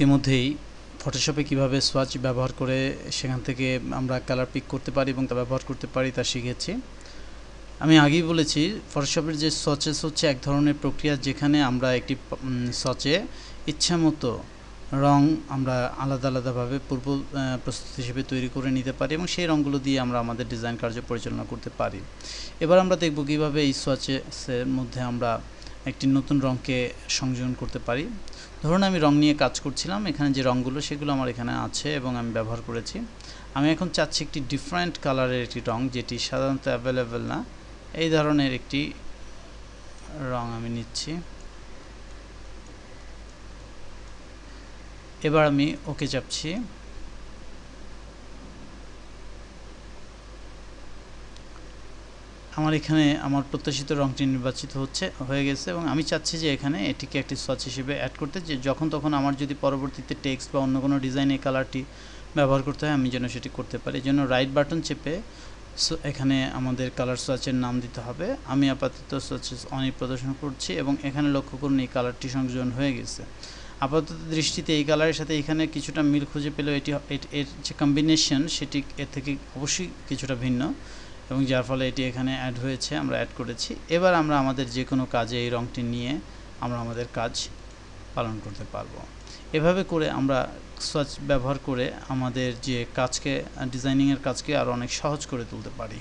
ইতিমধ্যেই ফটোশপে কীভাবে সোয়াচ ব্যবহার করে সেখান থেকে আমরা কালার পিক করতে পারি এবং তা ব্যবহার করতে পারি তা শিখেছি। আমি আগেই বলেছি ফটোশপের যে সচেস হচ্ছে এক ধরনের প্রক্রিয়া যেখানে আমরা একটি সচে ইচ্ছা মতো রং আমরা আলাদা আলাদাভাবে পূর্ব প্রস্তুত হিসেবে তৈরি করে নিতে পারি এবং সেই রঙগুলো দিয়ে আমরা আমাদের ডিজাইন কার্য পরিচালনা করতে পারি। এবার আমরা দেখব কীভাবে এই সোয়াচেসের মধ্যে আমরা একটি নতুন রঙকে সংযোজন করতে পারি। ধরুন আমি রং নিয়ে কাজ করছিলাম, এখানে যে রঙগুলো সেগুলো আমার এখানে আছে এবং আমি ব্যবহার করেছি। আমি এখন চাচ্ছি একটি ডিফারেন্ট কালারের একটি রং, যেটি সাধারণত অ্যাভেলেবেল না। এই ধরনের একটি রং আমি নিচ্ছি। এবার আমি ওকে চাপছি। আমার এখানে আমার প্রত্যাশিত রংটি নির্বাচিত হচ্ছে, হয়ে গেছে এবং আমি চাচ্ছি যে এখানে এটিকে একটি সচ হিসেবে অ্যাড করতে, যে যখন তখন আমার যদি পরবর্তীতে টেক্সট বা অন্য কোনো ডিজাইনে কালারটি ব্যবহার করতে হয়, আমি যেন সেটি করতে পারি। এই জন্য রাইট বাটন চেপে সো এখানে আমাদের কালার সোয়াচের নাম দিতে হবে। আমি আপাতত সোয়াচেস অনেক প্রদর্শন করছি এবং এখানে লক্ষ্য করুন এই কালারটি সংযোজন হয়ে গেছে। আপাতত দৃষ্টিতে এই কালারের সাথে এখানে কিছুটা মিল খুঁজে পেলেও এটি, এর যে কম্বিনেশন সেটি এর থেকে অবশ্যই কিছুটা ভিন্ন। এবং যার ফলে এটি এখানে অ্যাড হয়েছে, আমরা অ্যাড করেছি। এবার আমরা আমাদের যে কোনো কাজে এই রঙটি নিয়ে আমরা আমাদের কাজ পালন করতে পারব। এভাবে করে আমরা সোয়াচ ব্যবহার করে আমাদের যে কাজকে ডিজাইনিংয়ের কাজকে আরও অনেক সহজ করে তুলতে পারি।